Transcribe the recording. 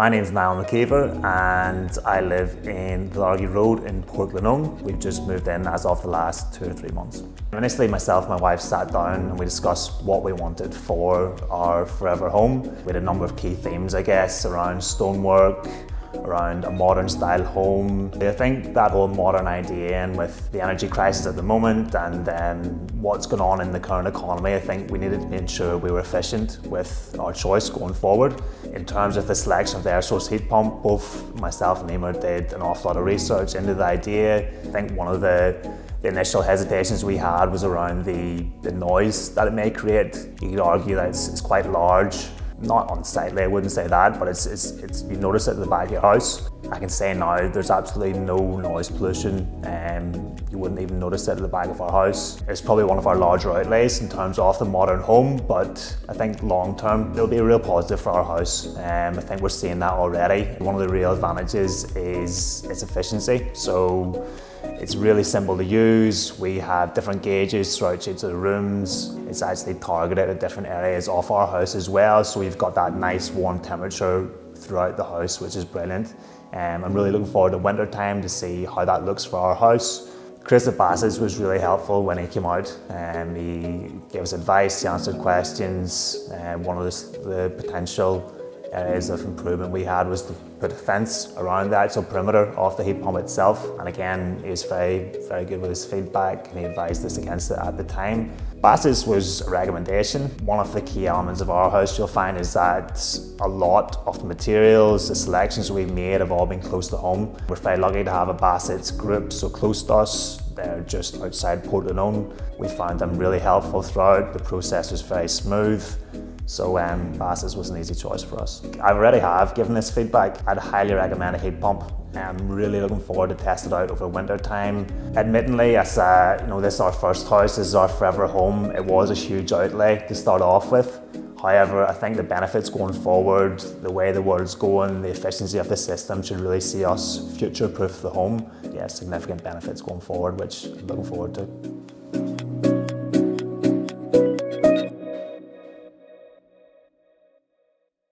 My name is Niall McKeever and I live in Largy Road in Portglenone. We've just moved in as of the last two or three months. Initially myself and my wife sat down and we discussed what we wanted for our forever home. We had a number of key themes I guess around stonework, around a modern style home. I think that whole modern idea and with the energy crisis at the moment and um, what's going on in the current economy, I think we needed to ensure we were efficient with our choice going forward. In terms of the selection of the air source heat pump, both myself and Emer did an awful lot of research into the idea. I think one of the the initial hesitations we had was around the, the noise that it may create. You could argue that it's, it's quite large not unsightly, I wouldn't say that, but it's, it's, it's you notice it at the back of your house. I can say now there's absolutely no noise pollution. Um, you wouldn't even notice it at the back of our house. It's probably one of our larger outlays in terms of the modern home, but I think long term it'll be a real positive for our house. Um, I think we're seeing that already. One of the real advantages is its efficiency. So it's really simple to use. We have different gauges throughout each of the rooms. It's actually targeted at different areas of our house as well. So we've got that nice warm temperature throughout the house, which is brilliant. Um, I'm really looking forward to winter time to see how that looks for our house. Chris at Bassett's was really helpful when he came out. Um, he gave us advice, he answered questions. Um, one of the, the potential areas of improvement we had was to put a fence around the actual perimeter of the heat pump itself. And again, he was very, very good with his feedback and he advised us against it at the time. Bassett's was a recommendation. One of the key elements of our house you'll find is that a lot of the materials, the selections we've made have all been close to home. We're very lucky to have a Bassett's group so close to us. They're just outside Portglenone. We found them really helpful throughout. The process was very smooth. So um, was an easy choice for us. I already have given this feedback. I'd highly recommend a heat pump. I'm really looking forward to test it out over winter time. Admittedly, as uh, you know, this is our first house, this is our forever home. It was a huge outlay to start off with. However, I think the benefits going forward, the way the world's going, the efficiency of the system should really see us future-proof the home. Yeah, significant benefits going forward, which I'm looking forward to.